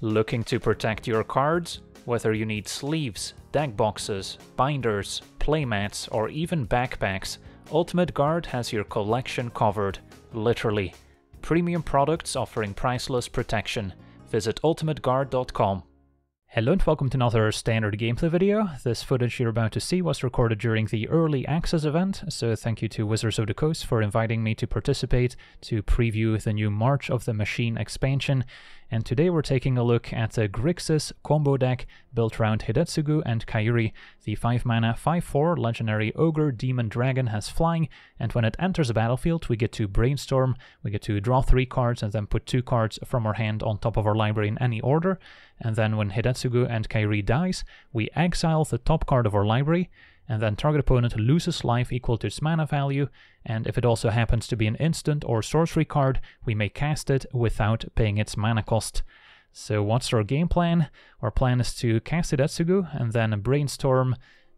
Looking to protect your cards? Whether you need sleeves, deck boxes, binders, playmats, or even backpacks, Ultimate Guard has your collection covered. Literally. Premium products offering priceless protection. Visit ultimateguard.com. Hello and welcome to another standard gameplay video. This footage you're about to see was recorded during the early access event, so thank you to Wizards of the Coast for inviting me to participate to preview the new March of the Machine expansion. And today we're taking a look at the Grixis combo deck built around Hidetsugu and Kairi. The 5 mana 5-4 legendary Ogre Demon Dragon has flying, and when it enters the battlefield we get to brainstorm, we get to draw 3 cards and then put 2 cards from our hand on top of our library in any order. And then when Hidetsugu and Kairi dies, we exile the top card of our library, and then target opponent loses life equal to its mana value, and if it also happens to be an instant or sorcery card, we may cast it without paying its mana cost. So what's our game plan? Our plan is to cast Hidetsugu and then brainstorm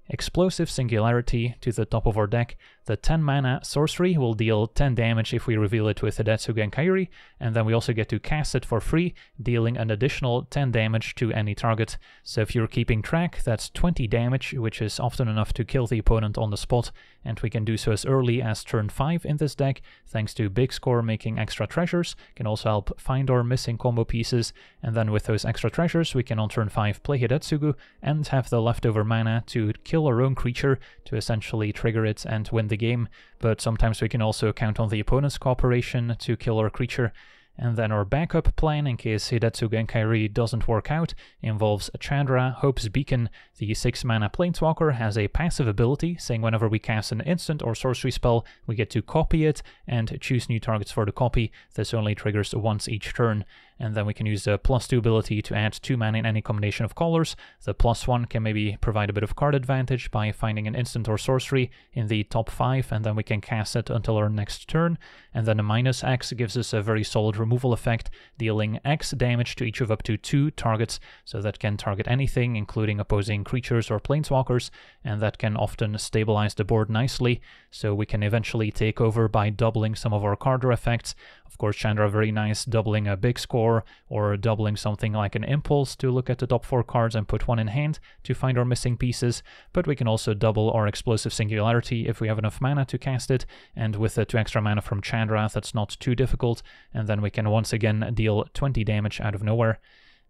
Explosive Singularity to the top of our deck. The 10 mana sorcery will deal 10 damage if we reveal it with Hidetsugu and Kairi, and then we also get to cast it for free, dealing an additional 10 damage to any target. So if you're keeping track, that's 20 damage, which is often enough to kill the opponent on the spot, and we can do so as early as turn 5 in this deck, thanks to Big Score making extra treasures, can also help find our missing combo pieces, and then with those extra treasures we can on turn 5 play Hidetsugu and have the leftover mana to kill kill our own creature to essentially trigger it and win the game, but sometimes we can also count on the opponent's cooperation to kill our creature. And then our backup plan, in case Hidetsugu and Kairi doesn't work out, involves Chandra, Hope's Beacon. The 6 mana Planeswalker has a passive ability, saying whenever we cast an instant or sorcery spell, we get to copy it and choose new targets for the copy. This only triggers once each turn and then we can use the plus 2 ability to add 2 mana in any combination of colors. The plus 1 can maybe provide a bit of card advantage by finding an instant or sorcery in the top 5, and then we can cast it until our next turn. And then the minus X gives us a very solid removal effect, dealing X damage to each of up to 2 targets, so that can target anything, including opposing creatures or planeswalkers, and that can often stabilize the board nicely, so we can eventually take over by doubling some of our card effects. Of course, Chandra very nice doubling a big score or doubling something like an impulse to look at the top four cards and put one in hand to find our missing pieces, but we can also double our explosive singularity if we have enough mana to cast it, and with the two extra mana from Chandra, that's not too difficult, and then we can once again deal 20 damage out of nowhere.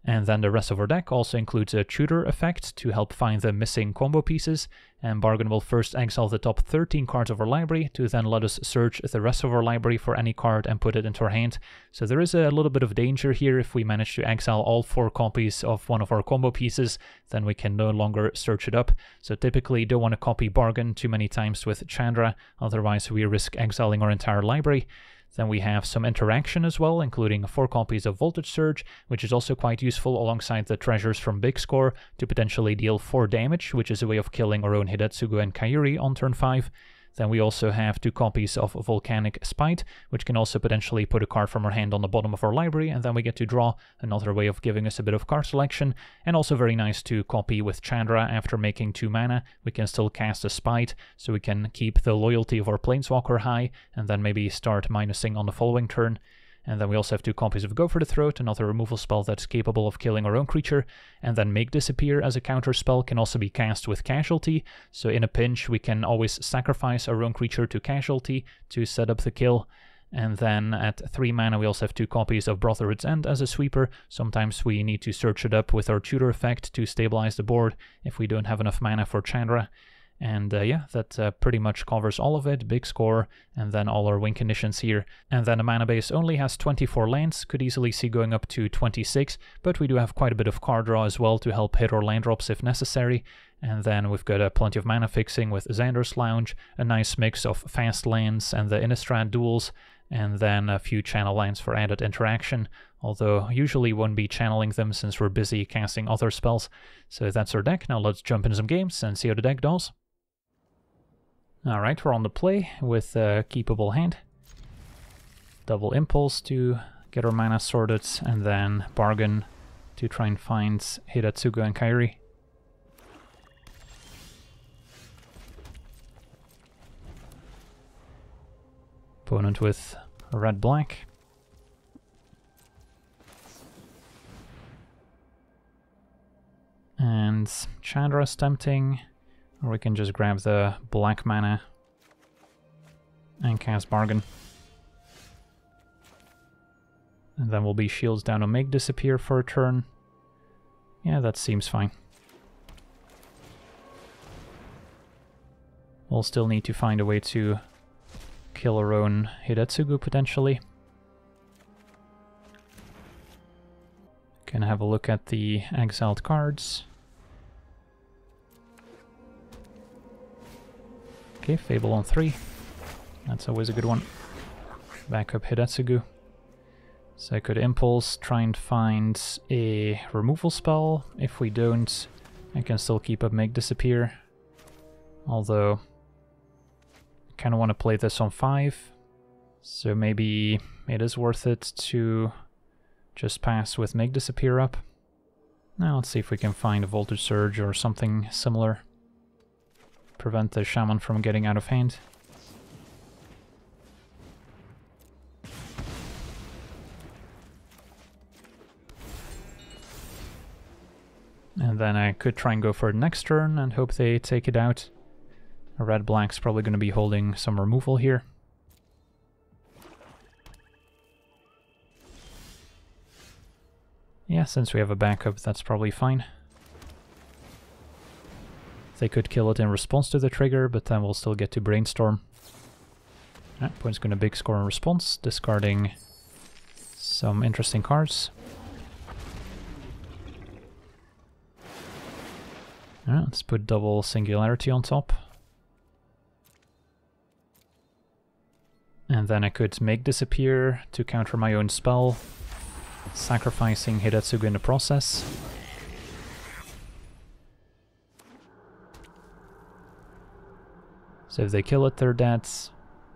And then the rest of our deck also includes a tutor effect to help find the missing combo pieces, and Bargain will first exile the top 13 cards of our library to then let us search the rest of our library for any card and put it into our hand. So there is a little bit of danger here if we manage to exile all four copies of one of our combo pieces, then we can no longer search it up. So typically don't want to copy Bargain too many times with Chandra, otherwise we risk exiling our entire library. Then we have some interaction as well, including four copies of Voltage Surge, which is also quite useful alongside the treasures from Big Score to potentially deal 4 damage, which is a way of killing our own Hidetsugu and Kairi on turn 5. Then we also have two copies of Volcanic Spite, which can also potentially put a card from our hand on the bottom of our library, and then we get to draw another way of giving us a bit of card selection, and also very nice to copy with Chandra after making two mana. We can still cast a Spite, so we can keep the loyalty of our Planeswalker high, and then maybe start minusing on the following turn. And then we also have two copies of Go for the Throat, another removal spell that's capable of killing our own creature. And then Make Disappear as a counter spell can also be cast with Casualty. So in a pinch, we can always sacrifice our own creature to Casualty to set up the kill. And then at 3 mana we also have two copies of Brotherhood's End as a sweeper. Sometimes we need to search it up with our tutor effect to stabilize the board if we don't have enough mana for Chandra. And uh, yeah, that uh, pretty much covers all of it. Big score, and then all our win conditions here. And then the mana base only has 24 lands, could easily see going up to 26, but we do have quite a bit of card draw as well to help hit our land drops if necessary. And then we've got uh, plenty of mana fixing with Xander's Lounge, a nice mix of fast lands and the Innistrad duals, and then a few channel lands for added interaction, although usually won't be channeling them since we're busy casting other spells. So that's our deck. Now let's jump into some games and see how the deck does. Alright, we're on the play with a keepable hand. Double Impulse to get our mana sorted, and then Bargain to try and find Hidetsugu and Kairi. Opponent with red-black. And Chandra's tempting, or we can just grab the black mana and cast Bargain. And then we'll be shields down to make disappear for a turn. Yeah, that seems fine. We'll still need to find a way to kill our own Hidetsugu potentially. Can have a look at the exiled cards. Okay, Fable on 3. That's always a good one. Backup Hidetsugu. So I could Impulse, try and find a removal spell. If we don't, I can still keep up Make Disappear. Although, I kind of want to play this on 5. So maybe it is worth it to just pass with Make Disappear up. Now let's see if we can find a Voltage Surge or something similar. Prevent the Shaman from getting out of hand. And then I could try and go for the next turn and hope they take it out. Red-black's probably going to be holding some removal here. Yeah, since we have a backup, that's probably fine. They could kill it in response to the trigger, but then we'll still get to Brainstorm. Point's going to big score in response, discarding some interesting cards. Let's put double singularity on top. And then I could make disappear to counter my own spell, sacrificing Hidetsugu in the process. So if they kill it, they're dead.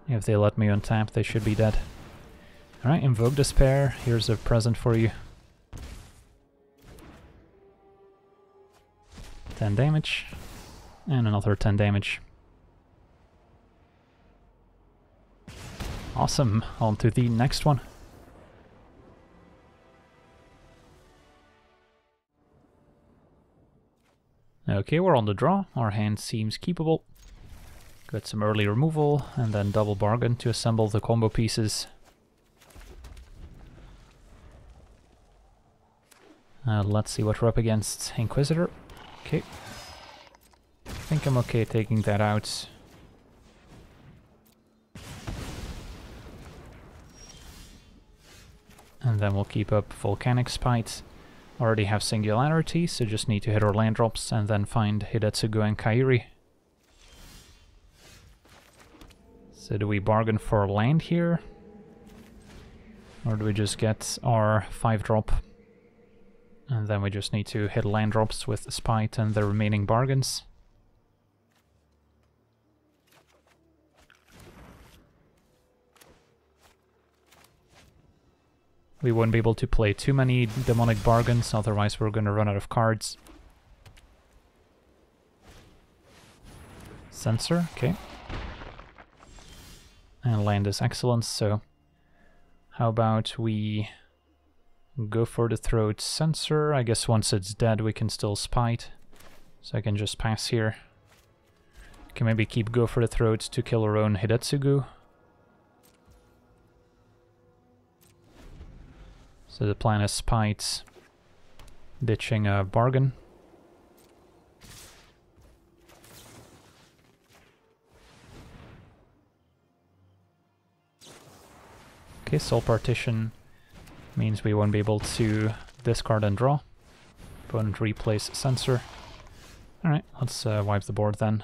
If they let me untap, they should be dead. Alright, Invoke Despair. Here's a present for you. 10 damage. And another 10 damage. Awesome. On to the next one. Okay, we're on the draw. Our hand seems keepable. Got some early removal, and then double bargain to assemble the combo pieces. Uh, let's see what we're up against. Inquisitor. Okay. I think I'm okay taking that out. And then we'll keep up Volcanic Spite. Already have Singularity, so just need to hit our land drops and then find Hidetsugu and Kairi. So do we bargain for land here? Or do we just get our 5 drop and then we just need to hit land drops with Spite and the remaining bargains. We won't be able to play too many demonic bargains, otherwise we're gonna run out of cards. Censor, okay. And land is excellence, so how about we Go for the throat censor. I guess once it's dead we can still spite. So I can just pass here. Can maybe keep go for the throat to kill our own Hidetsugu. So the plan is spite, ditching a bargain. Okay, soul partition means we won't be able to discard and draw. Opponent replace sensor. Alright, let's uh, wipe the board then.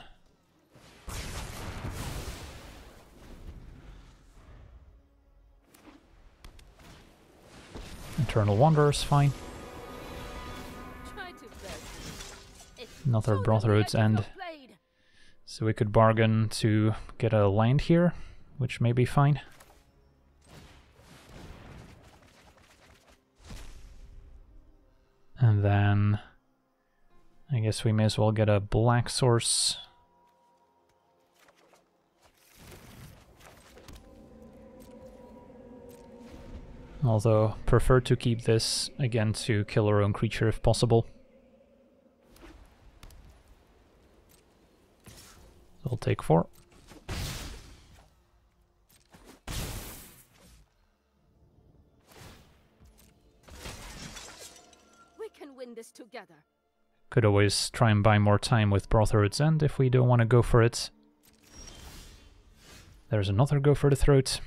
Eternal Wanderer's fine. Another Brotherhood's End. So we could bargain to get a land here, which may be fine. And then I guess we may as well get a black source. Although, prefer to keep this, again, to kill our own creature if possible. We'll take four. Could always try and buy more time with Brotherhood's End if we don't want to go for it. There's another go for the throat.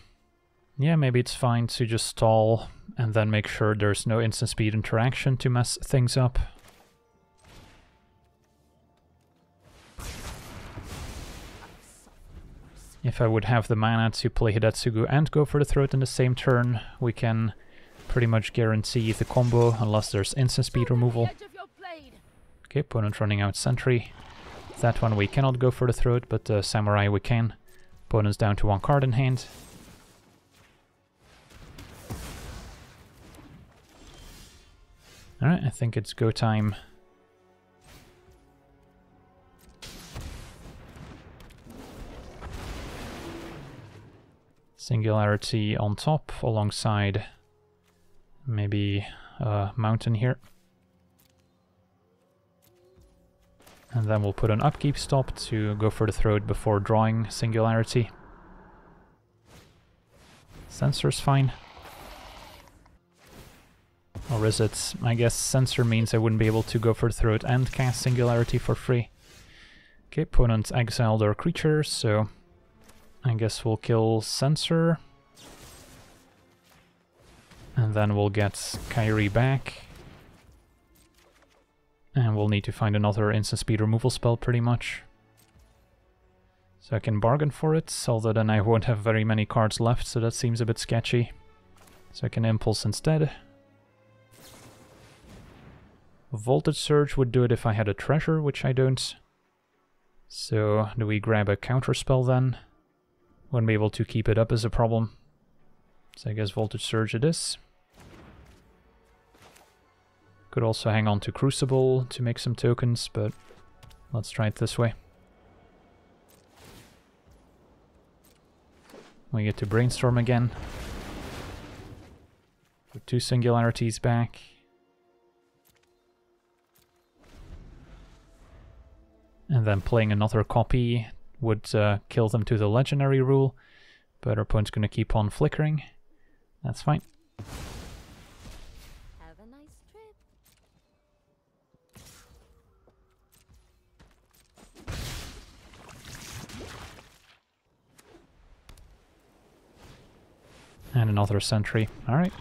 Yeah, maybe it's fine to just stall and then make sure there's no instant speed interaction to mess things up. If I would have the mana to play Hidetsugu and go for the throat in the same turn, we can pretty much guarantee the combo unless there's instant speed removal. Okay, opponent running out sentry. That one we cannot go for the throat, but uh, samurai we can. Opponent's down to one card in hand. Alright, I think it's go time. Singularity on top alongside maybe a mountain here. And then we'll put an upkeep stop to go for the throat before drawing Singularity. Censor's fine. Or is it? I guess sensor means I wouldn't be able to go for the throat and cast Singularity for free. Okay, opponent exiled our creatures, so I guess we'll kill sensor. And then we'll get Kairi back. And we'll need to find another instant speed removal spell pretty much. So I can bargain for it, although then I won't have very many cards left, so that seems a bit sketchy. So I can impulse instead. Voltage Surge would do it if I had a treasure, which I don't. So do we grab a counter spell then? Wouldn't be able to keep it up as a problem. So I guess Voltage Surge it is. Could also hang on to Crucible to make some tokens, but let's try it this way. We get to Brainstorm again. Put two Singularities back. And then playing another copy would uh, kill them to the Legendary rule, but our opponent's going to keep on flickering. That's fine. And another sentry. Alright.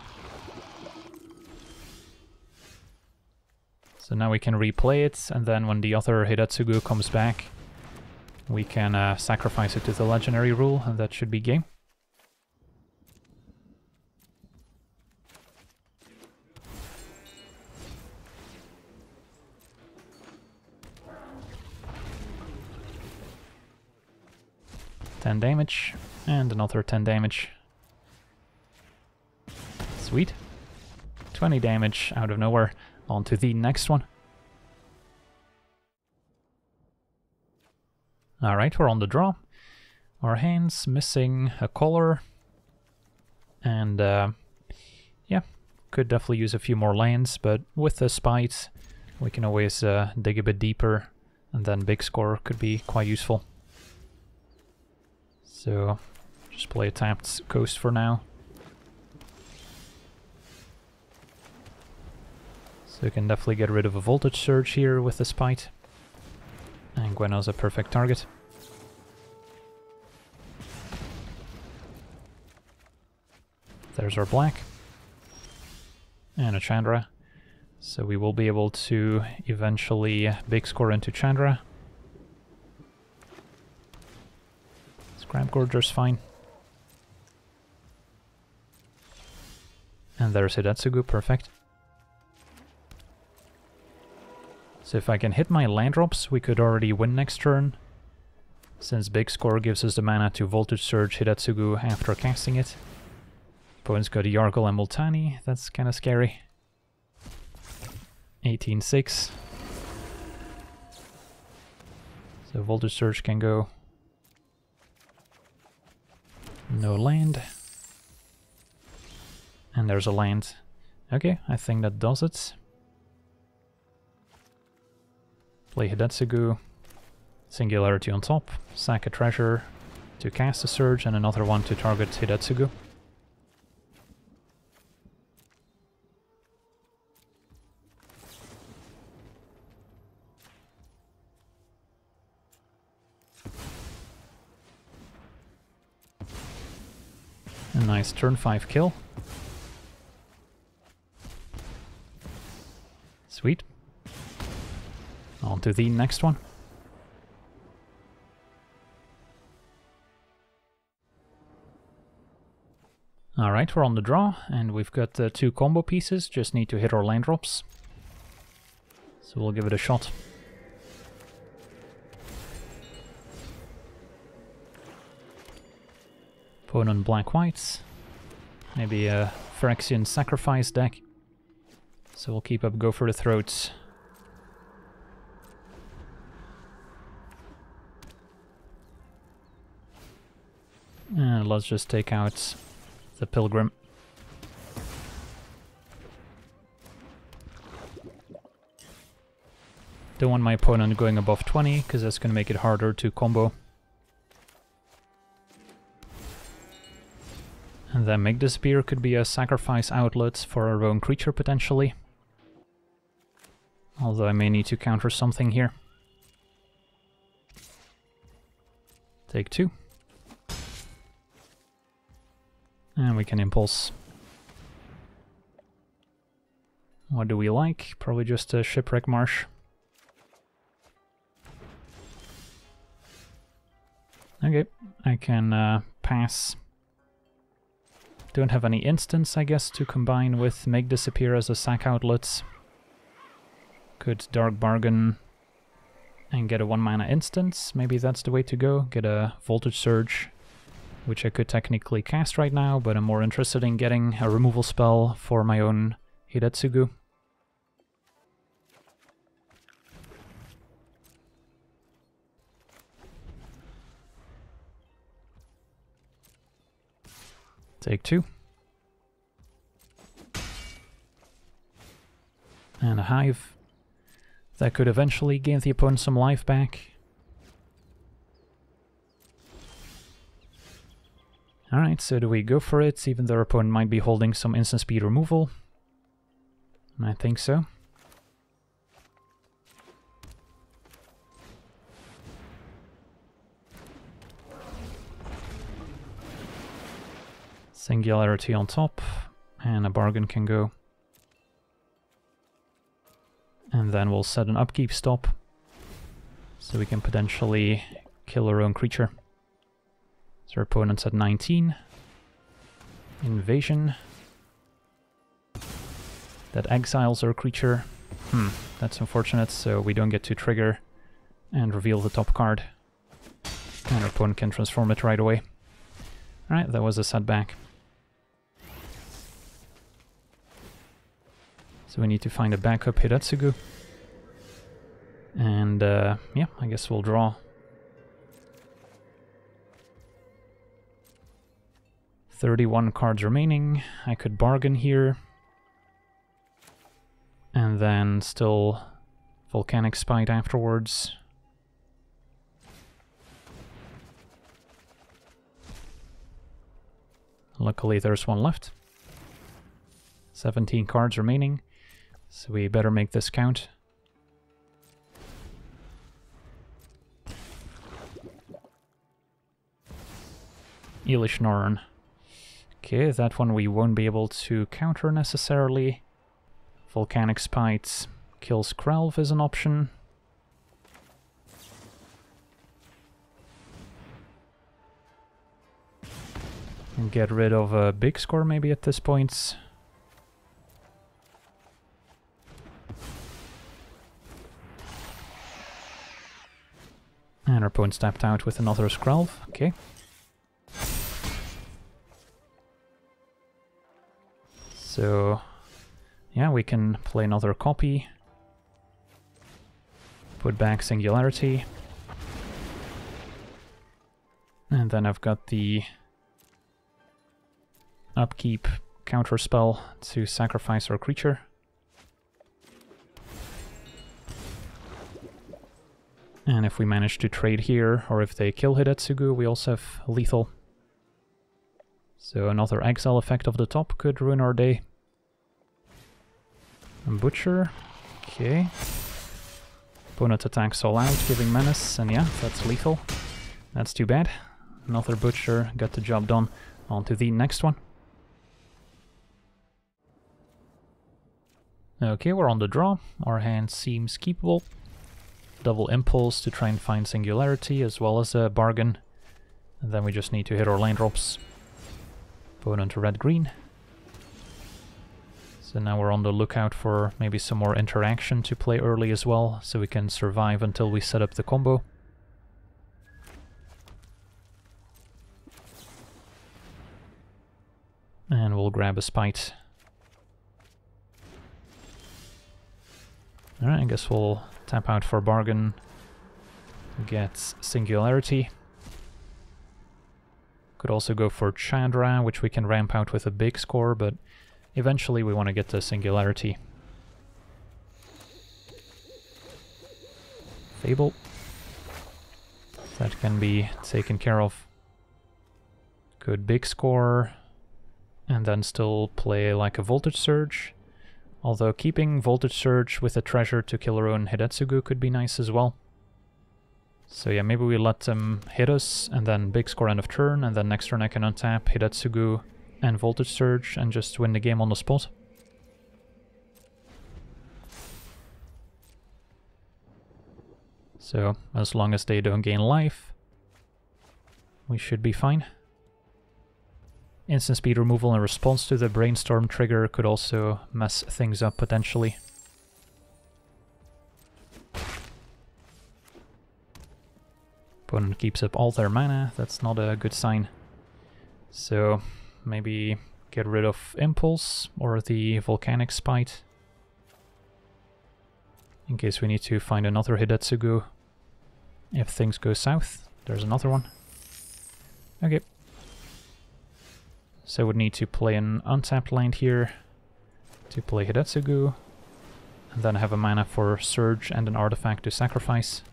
So now we can replay it, and then when the other Hidetsugu comes back, we can uh, sacrifice it to the legendary rule, and that should be game. Ten damage, and another ten damage. Sweet. 20 damage out of nowhere. On to the next one. Alright, we're on the draw. Our hands missing a color. And, uh, yeah, could definitely use a few more lands, but with the spite, we can always uh, dig a bit deeper, and then big score could be quite useful. So, just play a tapped coast for now. So we can definitely get rid of a voltage surge here with the spite. And Gwenna's a perfect target. There's our black. And a Chandra. So we will be able to eventually big score into Chandra. Scrap Gorger's fine. And there's Hidetsugu, perfect. So if I can hit my land drops, we could already win next turn. Since Big Score gives us the mana to Voltage Surge Hidetsugu after casting it. Opponent's got Yargle and Multani, that's kinda scary. 18-6. So Voltage Surge can go. No land. And there's a land. Okay, I think that does it. Play Hidetsugu. Singularity on top, sack a treasure to cast a surge, and another one to target Hidetsugu. A nice turn 5 kill. Sweet. On to the next one. Alright, we're on the draw, and we've got uh, two combo pieces, just need to hit our land drops. So we'll give it a shot. Opponent black whites. Maybe a Phyrexian sacrifice deck. So we'll keep up go for the throats. And let's just take out the pilgrim. Don't want my opponent going above 20, because that's going to make it harder to combo. And then Make Disappear could be a sacrifice outlet for our own creature potentially. Although I may need to counter something here. Take two. And we can impulse. What do we like? Probably just a Shipwreck Marsh. Okay, I can uh, pass don't have any instants, I guess, to combine with Make Disappear as a sack outlet. Could Dark Bargain and get a 1 mana instance. Maybe that's the way to go. Get a Voltage Surge, which I could technically cast right now, but I'm more interested in getting a removal spell for my own Hidetsugu. Take two. And a hive. That could eventually gain the opponent some life back. Alright, so do we go for it, even though our opponent might be holding some instant speed removal? I think so. Singularity on top, and a bargain can go. And then we'll set an upkeep stop, so we can potentially kill our own creature. So our opponent's at 19. Invasion. That exiles our creature. Hmm, that's unfortunate, so we don't get to trigger and reveal the top card. And our opponent can transform it right away. Alright, that was a setback. So we need to find a backup Hidetsugu. And uh, yeah, I guess we'll draw. Thirty-one cards remaining. I could bargain here. And then still Volcanic Spite afterwards. Luckily there's one left. 17 cards remaining. So we better make this count. Elesh Norn. Okay, that one we won't be able to counter necessarily. Volcanic Spite kills Skrelv is an option. And get rid of a big score maybe at this point. And our opponent stepped out with another Skrelv. Okay. So, yeah, we can play another copy. Put back Singularity. And then I've got the upkeep counter spell to sacrifice our creature. And if we manage to trade here, or if they kill Hidetsugu, we also have lethal. So another exile effect of the top could ruin our day. And Butcher. Okay. Opponent attacks all out, giving menace, and yeah, that's lethal. That's too bad. Another Butcher got the job done. On to the next one. Okay, we're on the draw. Our hand seems keepable. Double impulse to try and find singularity as well as a bargain. And then we just need to hit our land drops. Opponent red-green. So now we're on the lookout for maybe some more interaction to play early as well, so we can survive until we set up the combo. And we'll grab a spite. Alright, I guess we'll tap out for bargain. Get singularity. Could also go for Chandra, which we can ramp out with a big score, but Eventually we want to get to Singularity. Fable. That can be taken care of. Good big score. And then still play like a Voltage Surge. Although keeping Voltage Surge with a treasure to kill our own Hidetsugu could be nice as well. So yeah, maybe we let them hit us, and then big score end of turn, and then next turn I can untap Hidetsugu, and Voltage Surge and just win the game on the spot. So, as long as they don't gain life, we should be fine. Instant speed removal in response to the brainstorm trigger could also mess things up potentially. Opponent keeps up all their mana, that's not a good sign. So maybe get rid of Impulse or the Volcanic Spite. In case we need to find another Hidetsugu if things go south. There's another one. Okay. So we'd need to play an untapped land here to play Hidetsugu, and then have a mana for Surge and an artifact to sacrifice.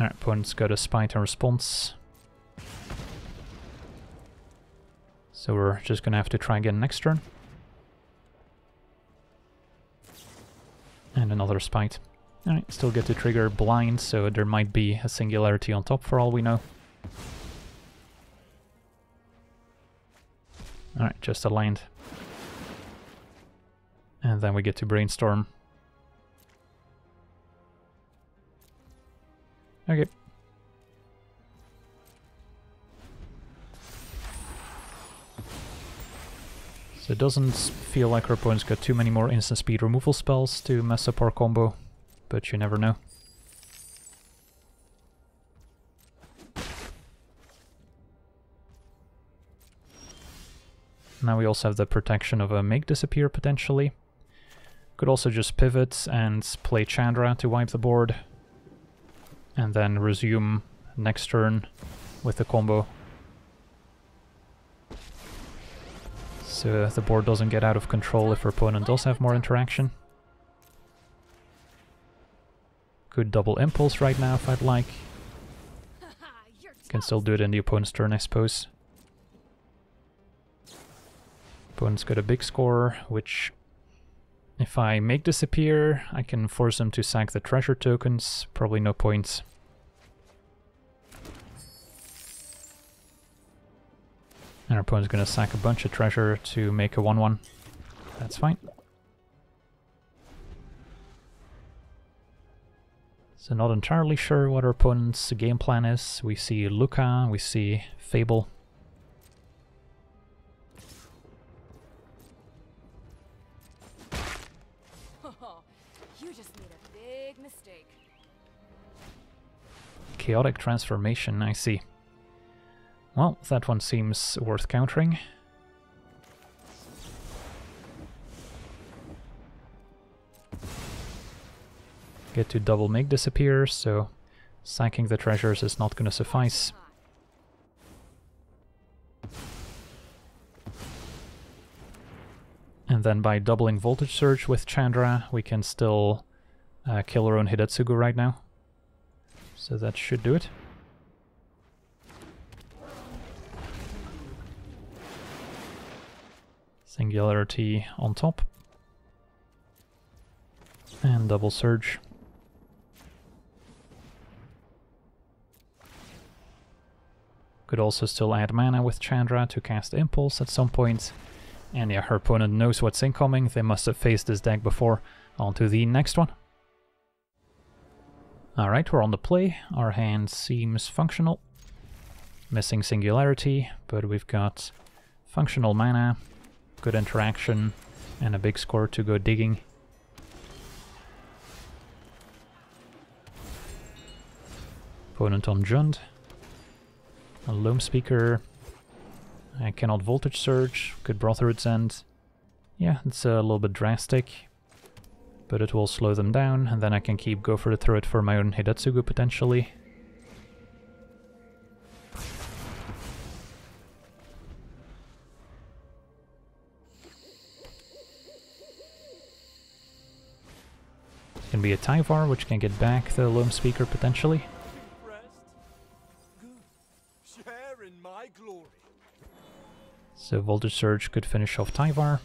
Alright, opponent's got a Spite and Response. So we're just gonna have to try again next turn. And another Spite. Alright, still get to trigger Blind, so there might be a Singularity on top for all we know. Alright, just a land. And then we get to Brainstorm. Okay. So it doesn't feel like our opponent's got too many more instant speed removal spells to mess up our combo, but you never know. Now we also have the protection of a Make Disappear potentially. Could also just pivot and play Chandra to wipe the board. And then resume next turn with the combo so the board doesn't get out of control if our opponent does have more interaction. Could double impulse right now if I'd like. Can still do it in the opponent's turn, I suppose. Opponent's got a big score, which if I make disappear, I can force them to sack the treasure tokens. Probably no points. And our opponent's gonna sack a bunch of treasure to make a 1-1. That's fine. So not entirely sure what our opponent's game plan is. We see Lukka, we see Fable. you just made a big mistake. Chaotic transformation, I see. Well, that one seems worth countering. Get to double make disappear, so sacking the treasures is not gonna suffice. And then by doubling Voltage Surge with Chandra, we can still uh, kill our own Hidetsugu right now. So that should do it. Singularity on top. And double surge. Could also still add mana with Chandra to cast Impulse at some point. And yeah, her opponent knows what's incoming, they must have faced this deck before. On to the next one. Alright, we're on the play. Our hand seems functional. Missing Singularity, but we've got functional mana, good interaction, and a big score to go digging. Opponent on Jund. A Loam Speaker. I cannot Voltage Surge, could Brotherhood's End. Yeah, it's a little bit drastic, but it will slow them down, and then I can keep Go for the Throat for my own Hidetsugu potentially. Can be a Tyvar, which can get back the Loam Speaker potentially. So Voltage Surge could finish off Tyvar.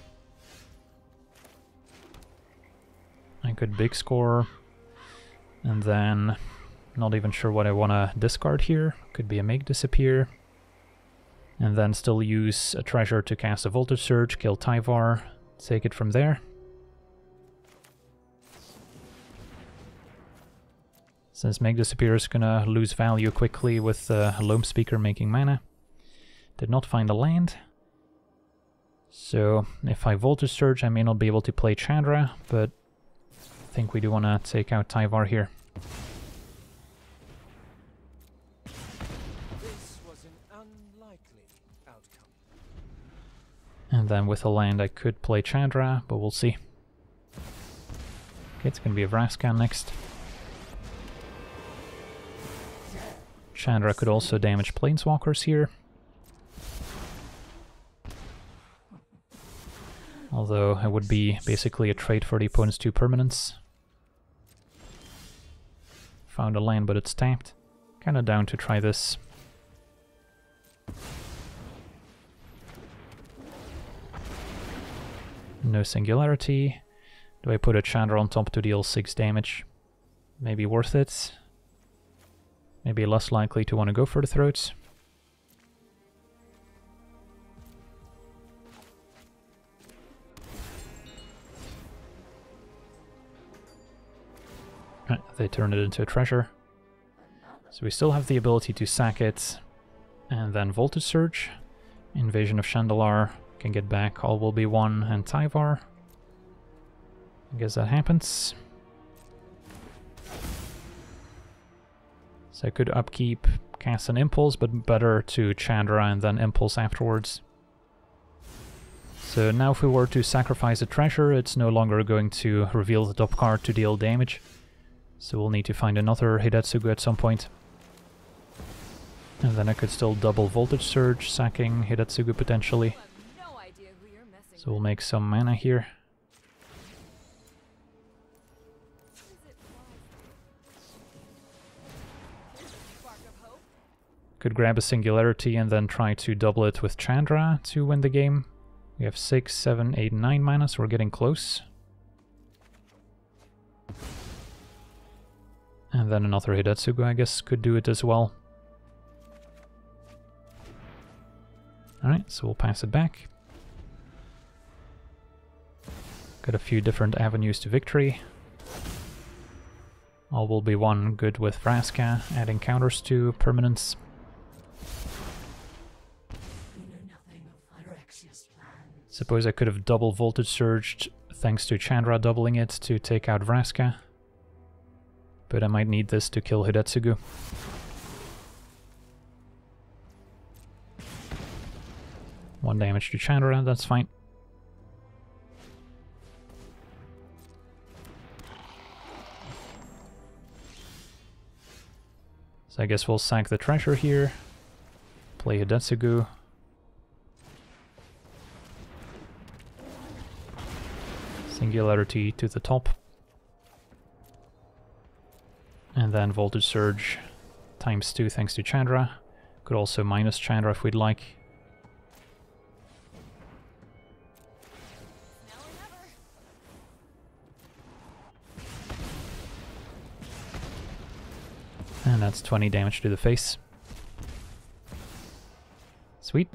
I could big score. And then, not even sure what I want to discard here. Could be a Make Disappear. And then still use a treasure to cast a Voltage Surge, kill Tyvar, take it from there. Since Make Disappear is gonna lose value quickly with uh, Loam Speaker making mana. Did not find a land. So if I Voltage Surge, I may not be able to play Chandra, but I think we do want to take out Tyvar here. And then with a land I could play Chandra, but we'll see. Okay, it's gonna be a Vraska next. Chandra could also damage Planeswalkers here. Although it would be basically a trade for the opponent's two permanents. Found a land, but it's tapped. Kinda down to try this. No singularity. Do I put a Chandra on top to deal 6 damage? Maybe worth it. Maybe less likely to want to go for the throats. they turn it into a treasure. So we still have the ability to sack it and then Voltage Surge. Invasion of Shandalar can get back All Will Be One and Tyvar. I guess that happens. So I could upkeep, cast an Impulse, but better to Chandra and then Impulse afterwards. So now if we were to sacrifice a treasure, it's no longer going to reveal the top card to deal damage. So we'll need to find another Hidetsugu at some point. And then I could still double Voltage Surge, sacking Hidetsugu potentially. So we'll make some mana here. Could grab a Singularity and then try to double it with Chandra to win the game. We have 6, 7, 8, 9 mana, so we're getting close. And then another Hidetsugu, I guess, could do it as well. Alright, so we'll pass it back. Got a few different avenues to victory. All will be one good with Vraska, adding counters to permanents. Suppose I could have double voltage surged thanks to Chandra doubling it to take out Vraska. But I might need this to kill Hidetsugu. One damage to Chandra, that's fine. So I guess we'll sack the treasure here, play Hidetsugu. Singularity to the top. And then Voltage Surge times 2 thanks to Chandra. Could also minus Chandra if we'd like. And that's 20 damage to the face. Sweet.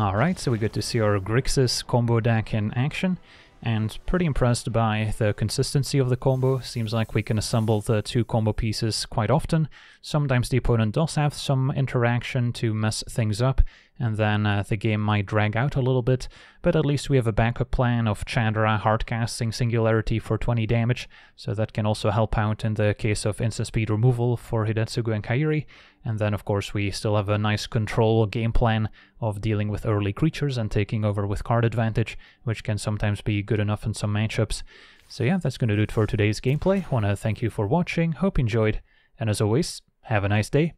Alright, so we get to see our Grixis combo deck in action, and pretty impressed by the consistency of the combo. Seems like we can assemble the two combo pieces quite often. Sometimes the opponent does have some interaction to mess things up, and then uh, the game might drag out a little bit, but at least we have a backup plan of Chandra hardcasting Singularity for 20 damage, so that can also help out in the case of instant speed removal for Hidetsugu and Kairi, and then of course we still have a nice control game plan of dealing with early creatures and taking over with card advantage, which can sometimes be good enough in some matchups. So yeah, that's going to do it for today's gameplay. Want to thank you for watching, hope you enjoyed, and as always, have a nice day.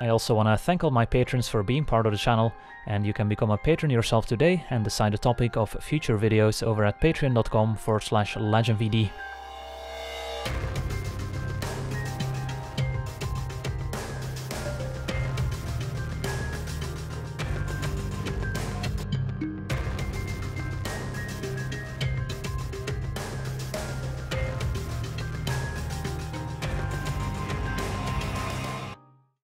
I also want to thank all my patrons for being part of the channel, and you can become a patron yourself today and decide the topic of future videos over at patreon.com forward slash legenvd.